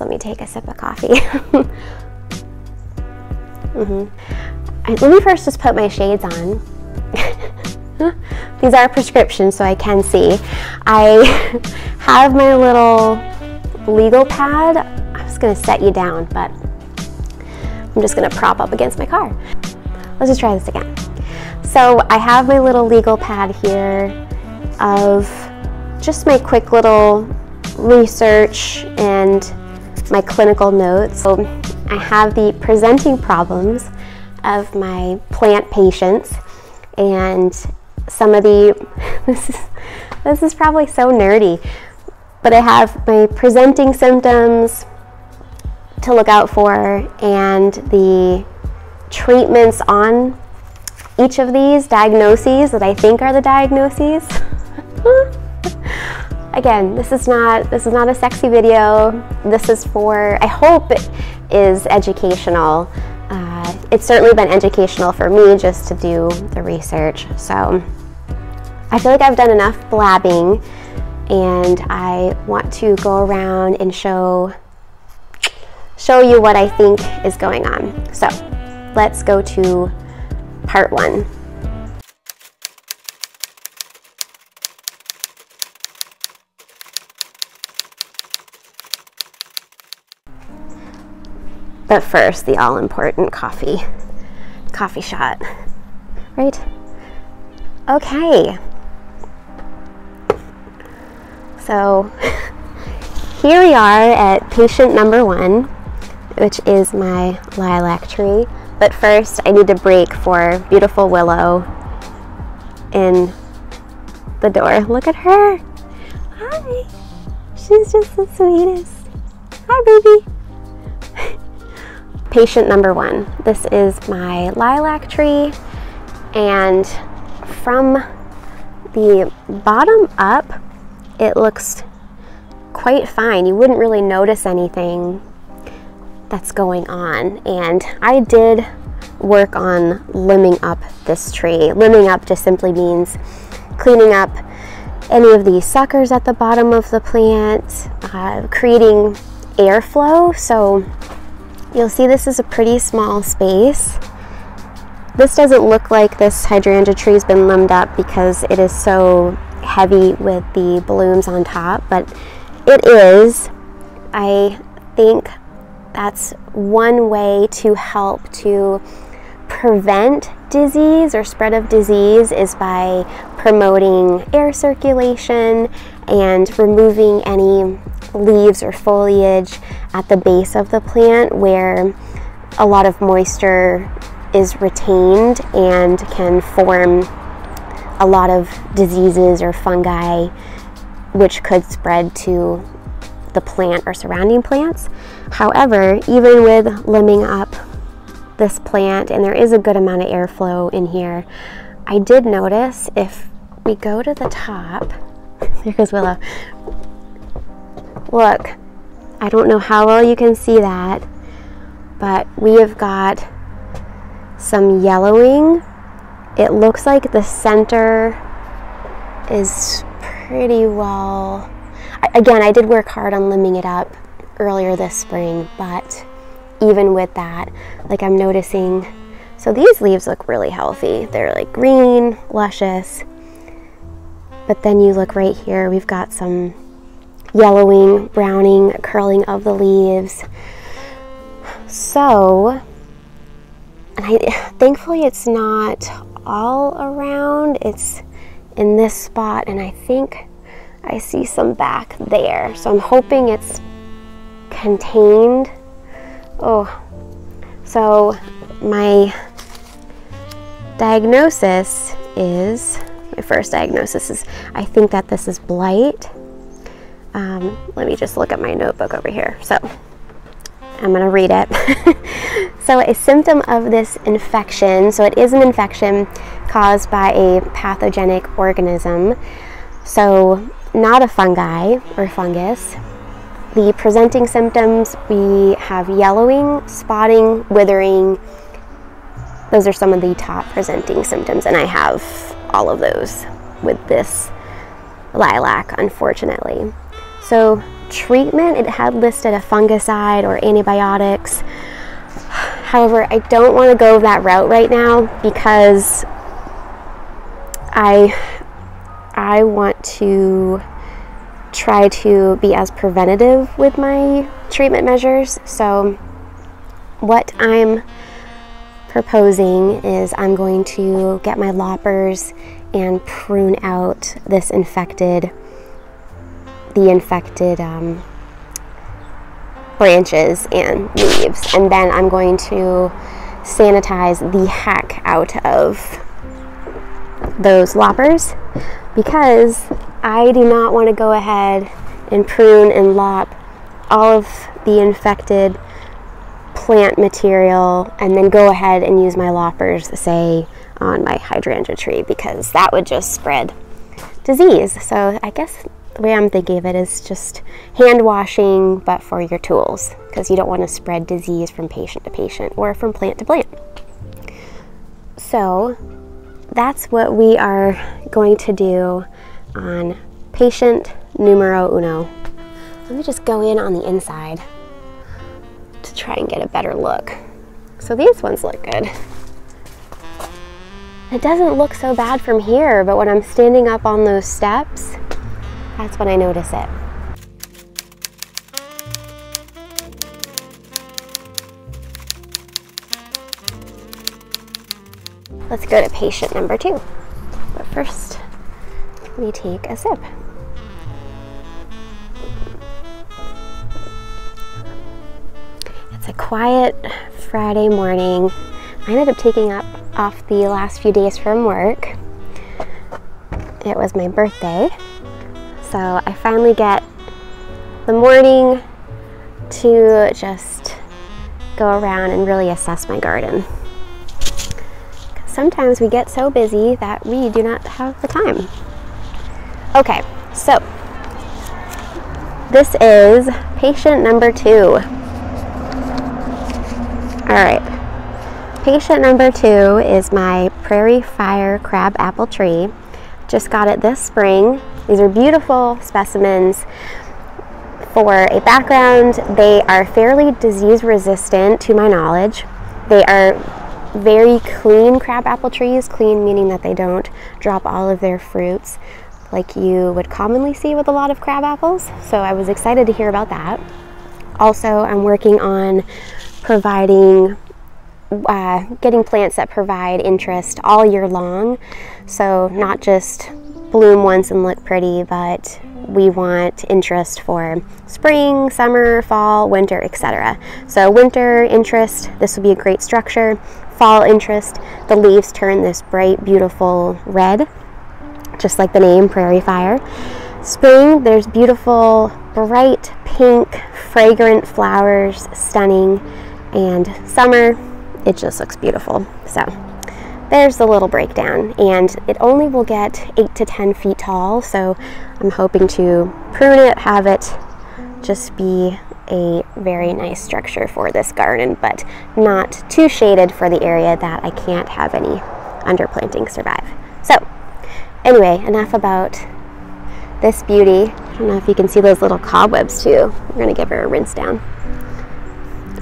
Let me take a sip of coffee. mm-hmm. let me first just put my shades on. These are prescriptions, so I can see. I have my little legal pad. I was gonna set you down, but I'm just gonna prop up against my car. Let's just try this again. So I have my little legal pad here of just my quick little research and my clinical notes. So I have the presenting problems of my plant patients and some of the, this is, this is probably so nerdy, but I have my presenting symptoms to look out for and the treatments on each of these diagnoses that I think are the diagnoses. Again, this is not this is not a sexy video. This is for I hope it is educational. Uh, it's certainly been educational for me just to do the research. So I feel like I've done enough blabbing and I want to go around and show show you what I think is going on. So let's go to part one. But first, the all important coffee. Coffee shot. Right? Okay. So here we are at patient number one, which is my lilac tree. But first, I need to break for beautiful Willow in the door. Look at her. Hi. She's just the sweetest. Hi, baby patient number one. This is my lilac tree and from the bottom up it looks quite fine. You wouldn't really notice anything that's going on and I did work on limbing up this tree. Limbing up just simply means cleaning up any of the suckers at the bottom of the plant, uh, creating airflow so You'll see this is a pretty small space. This doesn't look like this hydrangea tree has been limbed up because it is so heavy with the blooms on top, but it is. I think that's one way to help to prevent disease or spread of disease is by promoting air circulation and removing any leaves or foliage at the base of the plant where a lot of moisture is retained and can form a lot of diseases or fungi which could spread to the plant or surrounding plants. However, even with limbing up this plant, and there is a good amount of airflow in here, I did notice if we go to the top, there goes Willow, Look, I don't know how well you can see that, but we have got some yellowing. It looks like the center is pretty well. Again, I did work hard on limbing it up earlier this spring, but even with that, like I'm noticing, so these leaves look really healthy. They're like green, luscious. But then you look right here, we've got some yellowing, browning, curling of the leaves. So, and I, thankfully it's not all around, it's in this spot, and I think I see some back there. So I'm hoping it's contained. Oh, so my diagnosis is, my first diagnosis is, I think that this is blight. Um, let me just look at my notebook over here. So I'm going to read it. so a symptom of this infection, so it is an infection caused by a pathogenic organism. So not a fungi or fungus. The presenting symptoms, we have yellowing, spotting, withering. Those are some of the top presenting symptoms, and I have all of those with this lilac, unfortunately. So treatment, it had listed a fungicide or antibiotics. However, I don't want to go that route right now because I I want to try to be as preventative with my treatment measures. So what I'm proposing is I'm going to get my loppers and prune out this infected, the infected um, branches and leaves. And then I'm going to sanitize the heck out of those loppers because I do not want to go ahead and prune and lop all of the infected plant material and then go ahead and use my loppers, say, on my hydrangea tree because that would just spread disease. So I guess the way I'm thinking of it is just hand washing, but for your tools because you don't want to spread disease from patient to patient or from plant to plant. So that's what we are going to do on patient numero uno. Let me just go in on the inside to try and get a better look. So these ones look good. It doesn't look so bad from here, but when I'm standing up on those steps, that's when I notice it. Let's go to patient number two. But first, let me take a sip. It's a quiet Friday morning. I ended up taking up off the last few days from work. It was my birthday, so I finally get the morning to just go around and really assess my garden. Sometimes we get so busy that we do not have the time. Okay, so this is patient number two. All right, patient number two is my prairie fire crab apple tree. Just got it this spring. These are beautiful specimens. For a background, they are fairly disease resistant to my knowledge. They are very clean crab apple trees, clean meaning that they don't drop all of their fruits like you would commonly see with a lot of crab apples. So I was excited to hear about that. Also, I'm working on providing, uh, getting plants that provide interest all year long. So not just bloom once and look pretty, but we want interest for spring, summer, fall, winter, etc. So winter interest, this will be a great structure. Fall interest, the leaves turn this bright, beautiful red just like the name Prairie Fire. Spring, there's beautiful, bright pink, fragrant flowers, stunning. And summer, it just looks beautiful. So there's the little breakdown. And it only will get 8 to 10 feet tall. So I'm hoping to prune it, have it just be a very nice structure for this garden, but not too shaded for the area that I can't have any underplanting survive. So Anyway, enough about this beauty. I don't know if you can see those little cobwebs too. We're gonna give her a rinse down.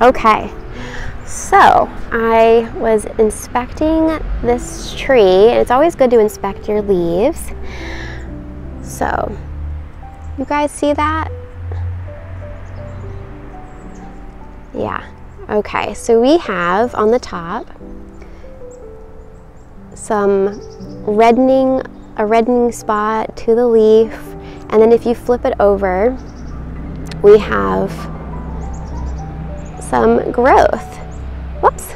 Okay, so I was inspecting this tree, and it's always good to inspect your leaves. So, you guys see that? Yeah, okay, so we have on the top some reddening a reddening spot to the leaf. And then if you flip it over, we have some growth. Whoops.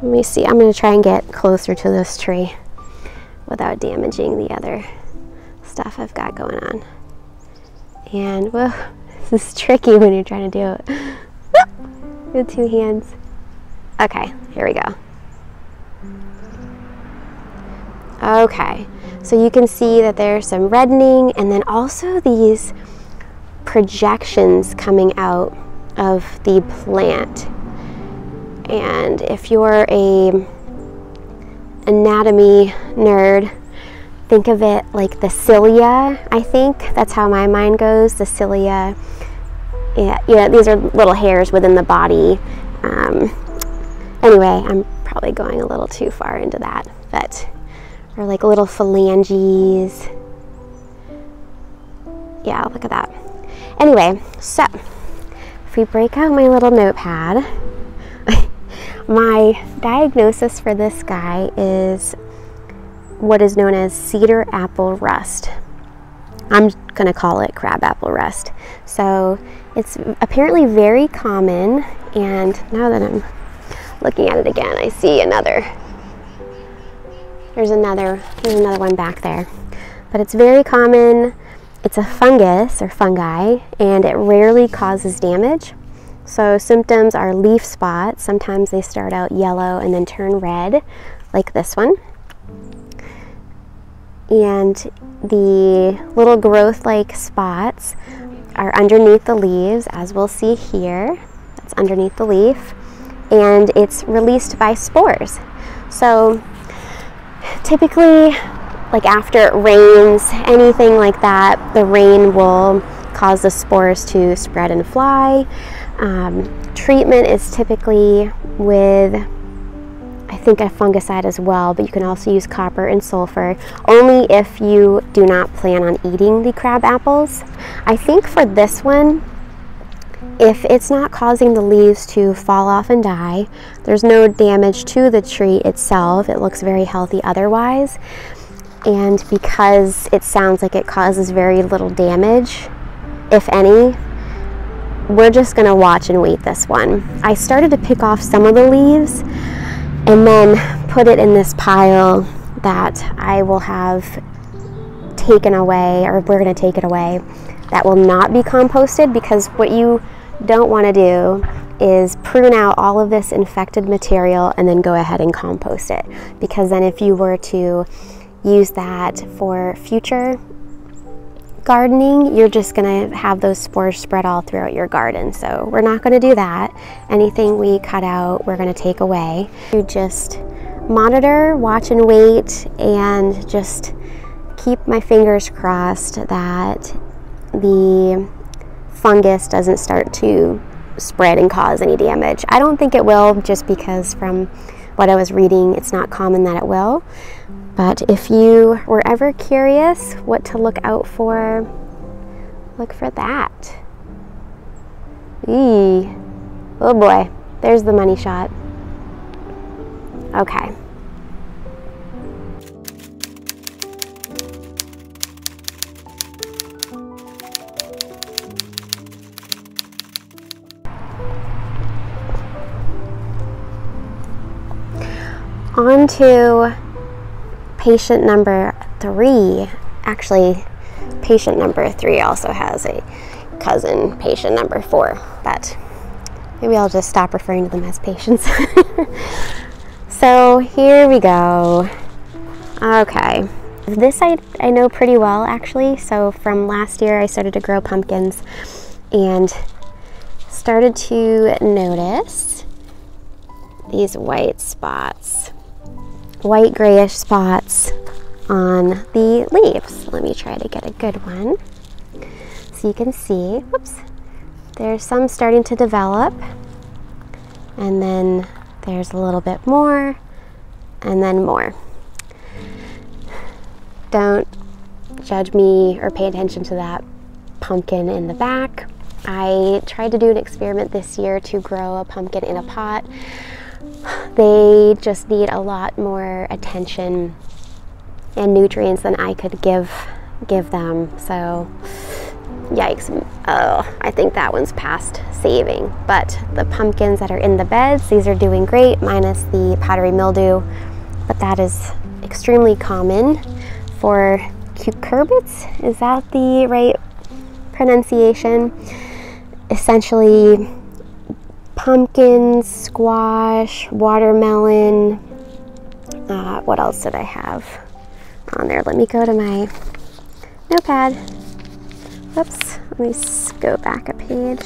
Let me see. I'm going to try and get closer to this tree without damaging the other stuff I've got going on. And, whoa, this is tricky when you're trying to do it with two hands. Okay, here we go. Okay, so you can see that there's some reddening and then also these projections coming out of the plant. And if you're a anatomy nerd, think of it like the cilia, I think. That's how my mind goes, the cilia. Yeah, yeah these are little hairs within the body. Um, anyway, I'm probably going a little too far into that, but or like little phalanges. Yeah, look at that. Anyway, so if we break out my little notepad, my diagnosis for this guy is what is known as cedar apple rust. I'm to call it crab apple rust. So it's apparently very common, and now that I'm looking at it again, I see another. There's another, there's another one back there. But it's very common it's a fungus or fungi and it rarely causes damage. So symptoms are leaf spots. Sometimes they start out yellow and then turn red like this one. And the little growth-like spots are underneath the leaves as we'll see here. That's underneath the leaf and it's released by spores. So typically like after it rains, anything like that, the rain will cause the spores to spread and fly. Um, treatment is typically with, I think, a fungicide as well, but you can also use copper and sulfur only if you do not plan on eating the crab apples. I think for this one, if it's not causing the leaves to fall off and die, there's no damage to the tree itself. It looks very healthy otherwise and because it sounds like it causes very little damage, if any, we're just gonna watch and wait this one. I started to pick off some of the leaves and then put it in this pile that I will have taken away, or we're gonna take it away, that will not be composted because what you don't wanna do is prune out all of this infected material and then go ahead and compost it. Because then if you were to use that for future gardening, you're just going to have those spores spread all throughout your garden. So we're not going to do that. Anything we cut out, we're going to take away. You just monitor, watch and wait, and just keep my fingers crossed that the fungus doesn't start to spread and cause any damage. I don't think it will just because from what I was reading, it's not common that it will. But if you were ever curious what to look out for, look for that. Eee. Oh boy, there's the money shot. Okay. On to patient number three, actually, patient number three also has a cousin, patient number four, but maybe I'll just stop referring to them as patients. so here we go. Okay. This I, I know pretty well actually. So from last year I started to grow pumpkins and started to notice these white spots white grayish spots on the leaves. Let me try to get a good one. So you can see, whoops, there's some starting to develop and then there's a little bit more and then more. Don't judge me or pay attention to that pumpkin in the back. I tried to do an experiment this year to grow a pumpkin in a pot they just need a lot more attention and nutrients than I could give give them. So yikes. Oh, I think that one's past saving. But the pumpkins that are in the beds, these are doing great, minus the powdery mildew. But that is extremely common for cucurbits. Is that the right pronunciation? Essentially, pumpkin, squash, watermelon. Uh, what else did I have on there? Let me go to my notepad. Whoops, let me go back a page.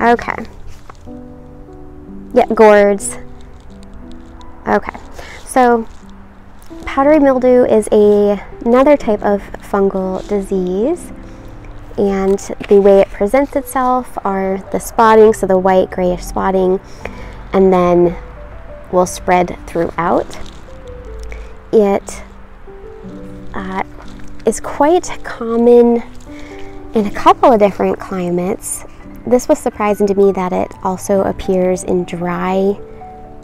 Okay. Yep, gourds. Okay, so powdery mildew is a, another type of fungal disease and the way it presents itself are the spotting, so the white grayish spotting, and then will spread throughout. It uh, is quite common in a couple of different climates. This was surprising to me that it also appears in dry,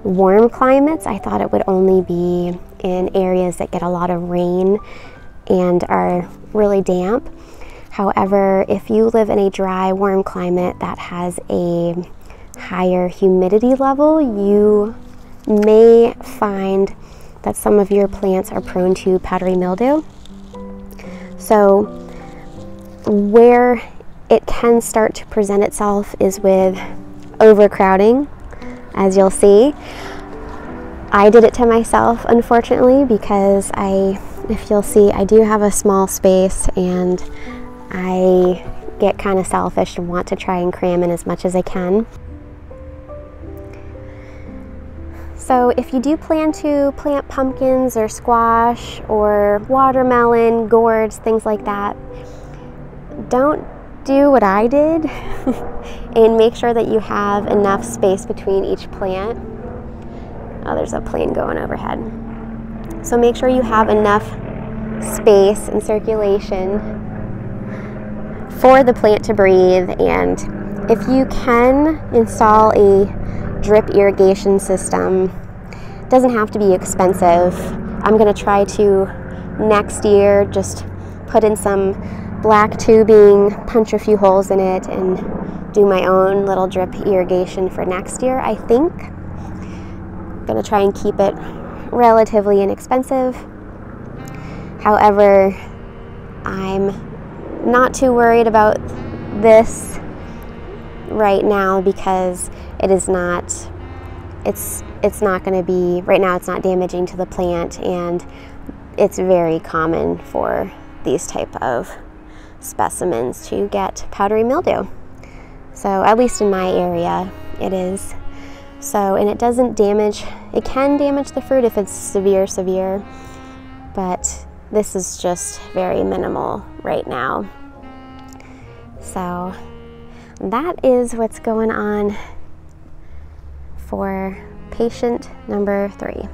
warm climates. I thought it would only be in areas that get a lot of rain and are really damp. However, if you live in a dry, warm climate that has a higher humidity level, you may find that some of your plants are prone to powdery mildew. So, where it can start to present itself is with overcrowding, as you'll see. I did it to myself, unfortunately, because I, if you'll see, I do have a small space and I get kind of selfish and want to try and cram in as much as I can. So if you do plan to plant pumpkins or squash or watermelon, gourds, things like that, don't do what I did and make sure that you have enough space between each plant. Oh, there's a plane going overhead. So make sure you have enough space and circulation for the plant to breathe. And if you can install a drip irrigation system, it doesn't have to be expensive. I'm going to try to next year just put in some black tubing, punch a few holes in it, and do my own little drip irrigation for next year, I think. I'm going to try and keep it relatively inexpensive. However, I'm not too worried about this right now because it is not it's it's not going to be right now it's not damaging to the plant and it's very common for these type of specimens to get powdery mildew. So at least in my area it is. So and it doesn't damage it can damage the fruit if it's severe severe but this is just very minimal right now. So that is what's going on for patient number three.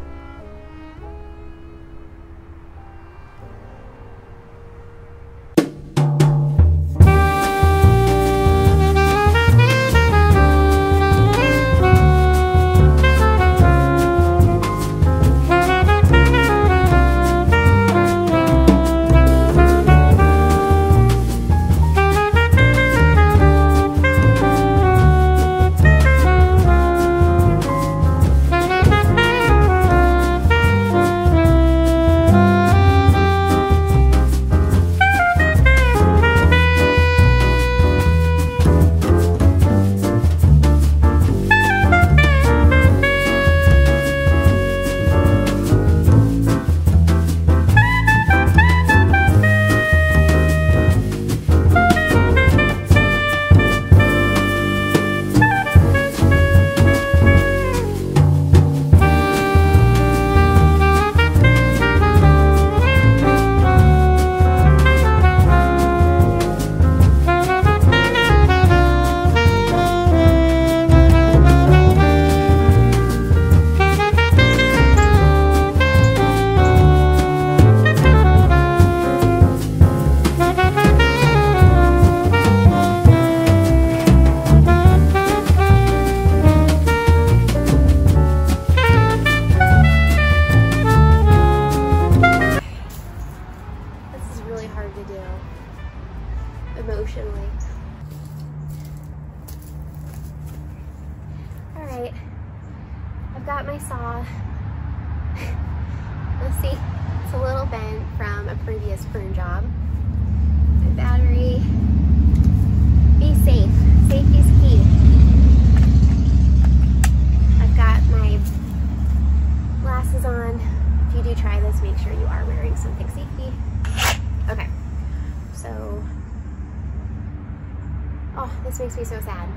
Oh, makes me so sad.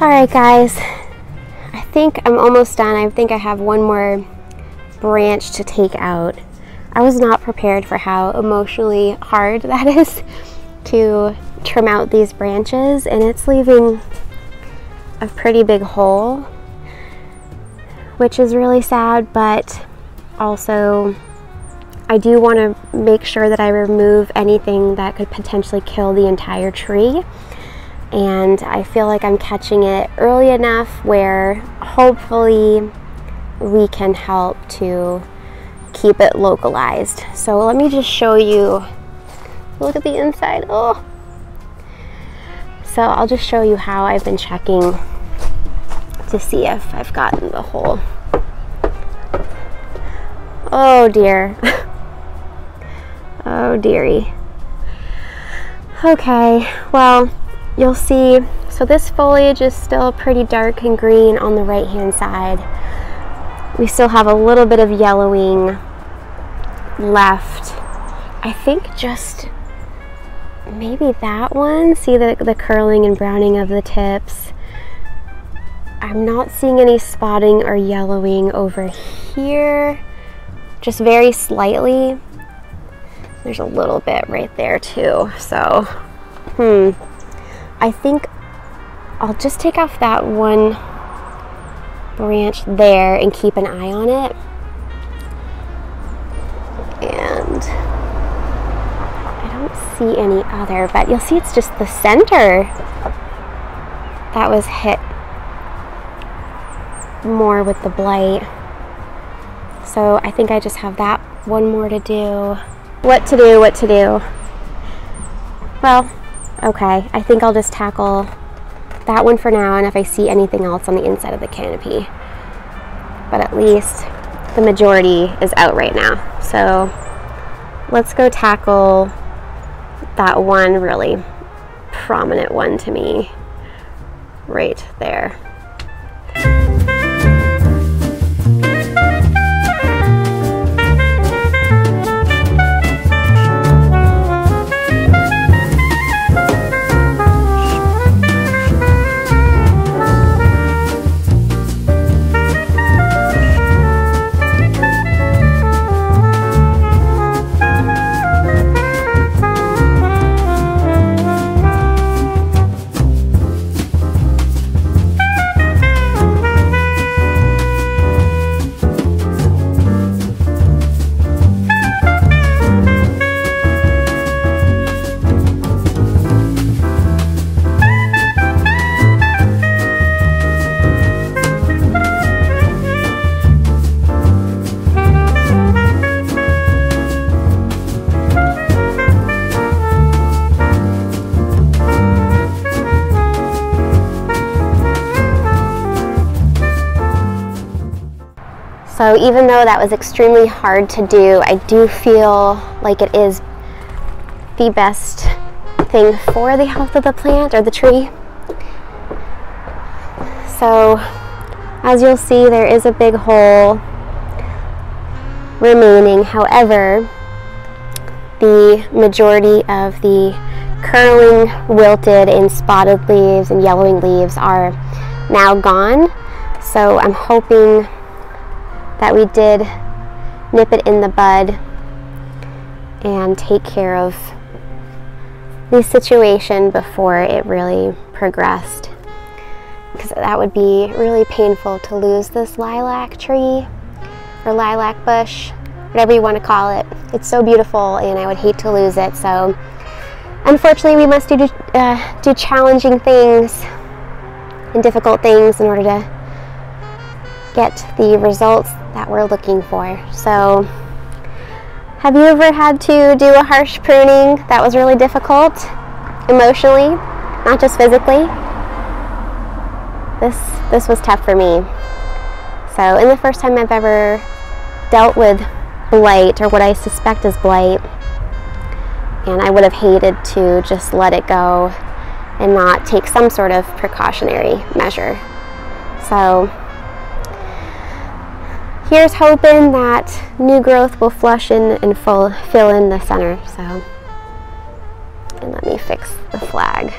Right, guys. I think I'm almost done. I think I have one more branch to take out. I was not prepared for how emotionally hard that is to trim out these branches and it's leaving a pretty big hole which is really sad but also I do want to make sure that I remove anything that could potentially kill the entire tree and I feel like I'm catching it early enough where hopefully we can help to keep it localized. So let me just show you, look at the inside, oh. So I'll just show you how I've been checking to see if I've gotten the hole. Oh dear. oh dearie. Okay, well, you'll see, so this foliage is still pretty dark and green on the right hand side. We still have a little bit of yellowing left. I think just maybe that one. See the, the curling and browning of the tips. I'm not seeing any spotting or yellowing over here. Just very slightly. There's a little bit right there too. So, hmm. I think I'll just take off that one branch there and keep an eye on it. And I don't see any other, but you'll see it's just the center that was hit more with the blight. So I think I just have that one more to do. What to do, what to do. Well, okay, I think I'll just tackle that one for now and if I see anything else on the inside of the canopy. But at least the majority is out right now. So let's go tackle that one really prominent one to me right there. Even though that was extremely hard to do, I do feel like it is the best thing for the health of the plant or the tree. So as you'll see, there is a big hole remaining. However, the majority of the curling, wilted, and spotted leaves and yellowing leaves are now gone. So I'm hoping that we did nip it in the bud and take care of the situation before it really progressed. Because that would be really painful to lose this lilac tree or lilac bush whatever you want to call it. It's so beautiful and I would hate to lose it so unfortunately we must do, uh, do challenging things and difficult things in order to get the results that we're looking for. So have you ever had to do a harsh pruning that was really difficult emotionally, not just physically? This, this was tough for me. So in the first time I've ever dealt with blight or what I suspect is blight, and I would have hated to just let it go and not take some sort of precautionary measure. So here's hoping that new growth will flush in and full, fill in the center. So, and let me fix the flag.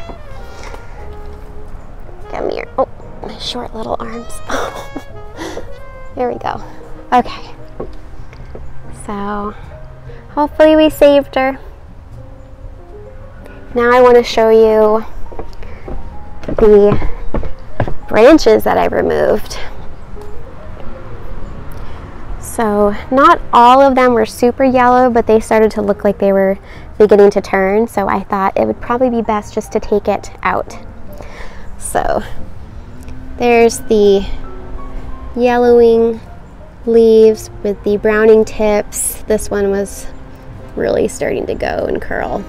Come here. Oh, My short little arms. there we go. Okay. So hopefully we saved her. Now I want to show you the branches that I removed. So not all of them were super yellow, but they started to look like they were beginning to turn. So I thought it would probably be best just to take it out. So there's the yellowing leaves with the browning tips. This one was really starting to go and curl.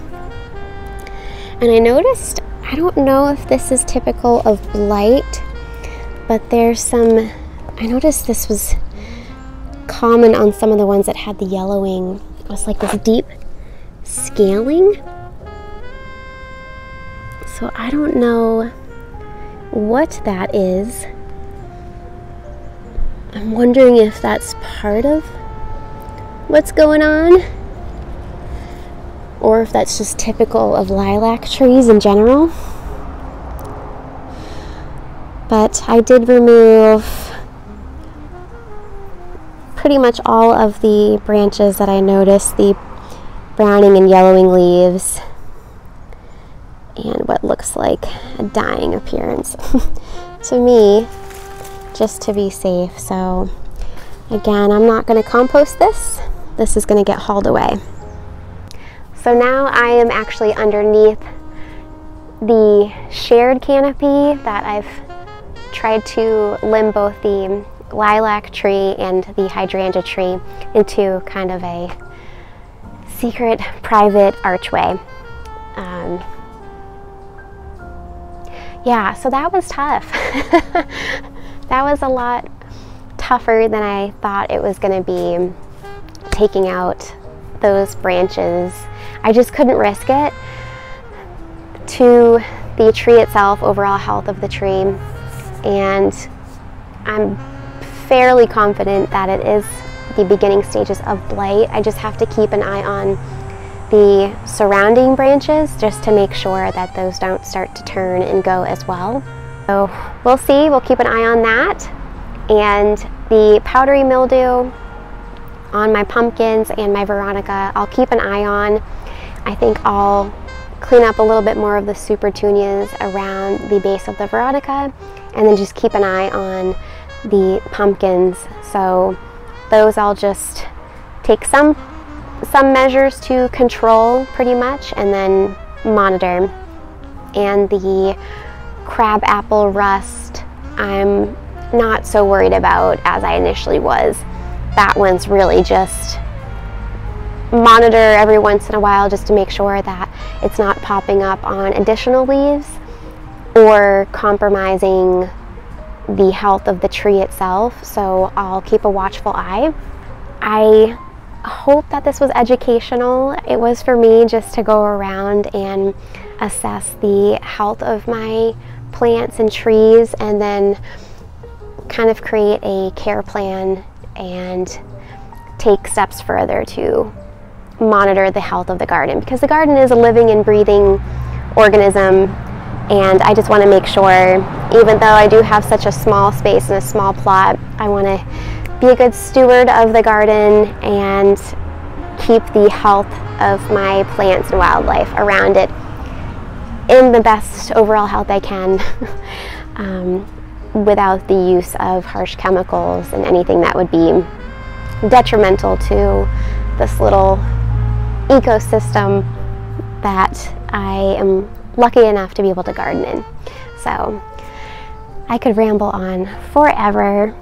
And I noticed, I don't know if this is typical of blight, but there's some, I noticed this was common on some of the ones that had the yellowing. It was like this deep scaling. So I don't know what that is. I'm wondering if that's part of what's going on or if that's just typical of lilac trees in general. But I did remove pretty much all of the branches that I noticed, the browning and yellowing leaves, and what looks like a dying appearance to me, just to be safe. So again, I'm not going to compost this. This is going to get hauled away. So now I am actually underneath the shared canopy that I've tried to limb both the lilac tree and the hydrangea tree into kind of a secret private archway. Um, yeah, so that was tough. that was a lot tougher than I thought it was going to be taking out those branches. I just couldn't risk it to the tree itself, overall health of the tree. And I'm fairly confident that it is the beginning stages of blight. I just have to keep an eye on the surrounding branches just to make sure that those don't start to turn and go as well. So we'll see, we'll keep an eye on that. And the powdery mildew on my pumpkins and my veronica, I'll keep an eye on. I think I'll clean up a little bit more of the super supertunias around the base of the veronica and then just keep an eye on the pumpkins. So those I'll just take some some measures to control pretty much and then monitor. And the crab apple rust I'm not so worried about as I initially was. That one's really just monitor every once in a while just to make sure that it's not popping up on additional leaves or compromising the health of the tree itself, so I'll keep a watchful eye. I hope that this was educational. It was for me just to go around and assess the health of my plants and trees and then kind of create a care plan and take steps further to monitor the health of the garden because the garden is a living and breathing organism and I just want to make sure, even though I do have such a small space and a small plot, I want to be a good steward of the garden and keep the health of my plants and wildlife around it in the best overall health I can um, without the use of harsh chemicals and anything that would be detrimental to this little ecosystem that I am lucky enough to be able to garden in. So I could ramble on forever